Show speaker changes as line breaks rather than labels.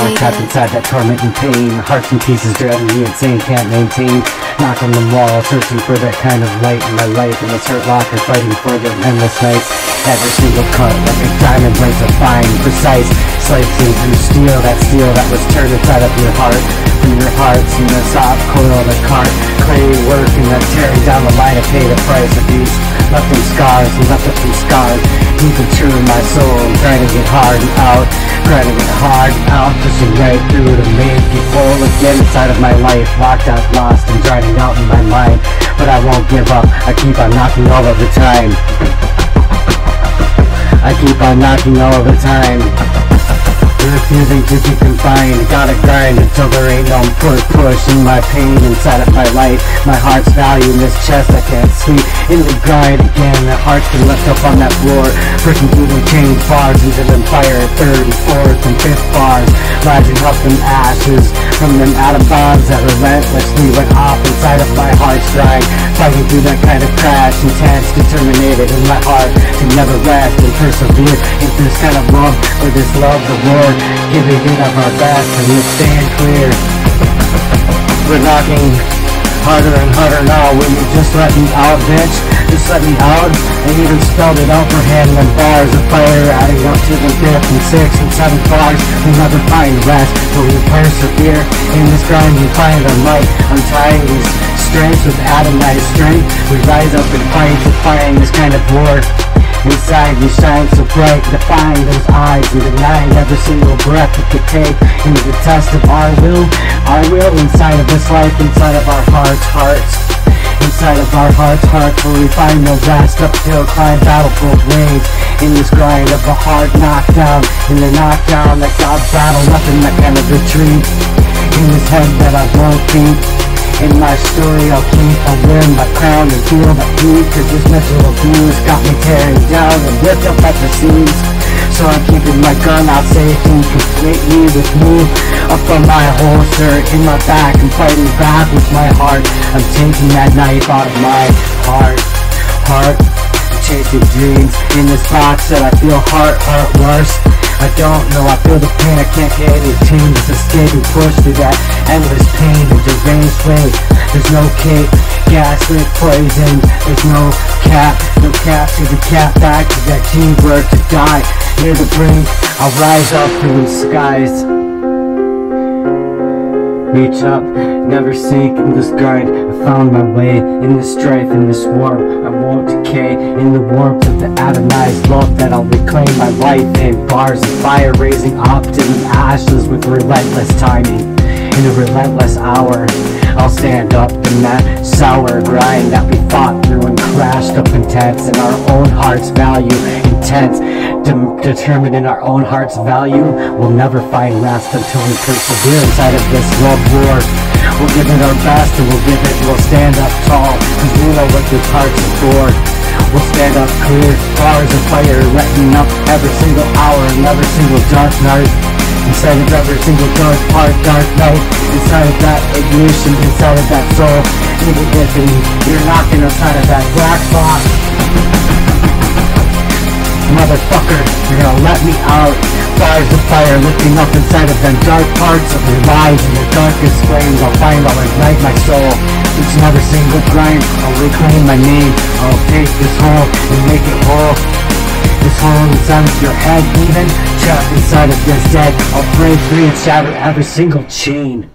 way trapped inside that torment and pain. Hearts in pieces, driving me insane, can't maintain. Knock on the wall, searching for that kind of light in my life. In this hurt locker, fighting for the endless nights. Every single cut, a diamond razor, fine, precise. Slicing through steel, that steel that was turned inside of your heart. From your hearts in the soft coil of the cart. Clay work and that tearing down the line to pay the price of these. Left them scars and left it from scars. Deep and true in my soul, I'm trying to get hard and out. Grinding it hard out, pushing right through to make it whole again inside of my life. Locked out, lost, and grinding out in my mind. But I won't give up, I keep on knocking all of the time. I keep on knocking all of the time. Refusing to be confined, gotta grind until there ain't no push, push in my pain inside of my life. My heart's value in this chest, I can't sleep. In the grind again, the heart's been left up on that floor. Breaking through the chain bars into them fire, third and fourth and fifth bars. Rising up in ashes from them atom bombs that relentlessly went off inside of my heart's grind. Fighting through that kind of crash, intense, determinated in my heart to never rest and persevere into this kind of love or this love, the war giving it of our best and we stand clear. We're knocking harder and harder now. Will you just let me out, bitch? Just let me out. I even spelled it out for him and bars of fire adding up to the fifth and sixth and seventh bars. We'll never find rest, but we persevere in this grind. We find our light. I'm these strengths with atomized strength. We rise up and fight to find this kind of war. Inside we shine so bright, defying those eyes and denying every single breath we could take into the test of our will, our will inside of this life, inside of our hearts, hearts. Inside of our hearts, hearts, where we find no rest, uphill climb, battle both ways. In this grind of a hard knockdown, in the knockdown that God battle, nothing that of retreat. In this head that I won't beat. In my story I'll keep, I'll wear my crown and feel the heat Cause this mental abuse got me tearing down and ripped up at the seams. So I'm keeping my gun out safe and completely with me. Up on my holster, in my back and fighting back with my heart. I'm taking that knife out of my heart, heart Chasing dreams in this box that I feel heart, heart worse I don't know, I feel the pain, I can't get any changes Escaping, push through that endless pain and deranged way. There's no cape, gaslit, poison. There's no cap, no cap to the cap back to that teamwork to die. Near the brink, I'll rise up through the skies. Reach up, never sink in this grind I found my way in this strife, in this war. I won't decay in the warmth of the atomized love That I'll reclaim my life in Bars of fire raising up to the ashes with relentless timing. In a relentless hour I'll stand up in that sour grind that we fought through and crashed up intense in our own heart's value intense de- determined in our own heart's value we'll never find rest until we persevere inside of this world war we'll give it our best and we'll give it we'll stand up tall. Cause we know what this heart's for. We'll stand up clear, bars of fire lighting up every single hour and every single dark night. Inside of every single dark part, dark night. Inside of that ignition, inside of that soul. Even if you're knocking inside of that black box Motherfucker, you're gonna let me out. Fires of fire lifting up inside of them dark parts of your lives And your darkest flames I'll find, I'll ignite my soul. Each and every single grind, I'll reclaim my name. I'll take this hole and make it whole. This hole inside of your head even Trapped inside of this dead. I'll break free and shatter every single chain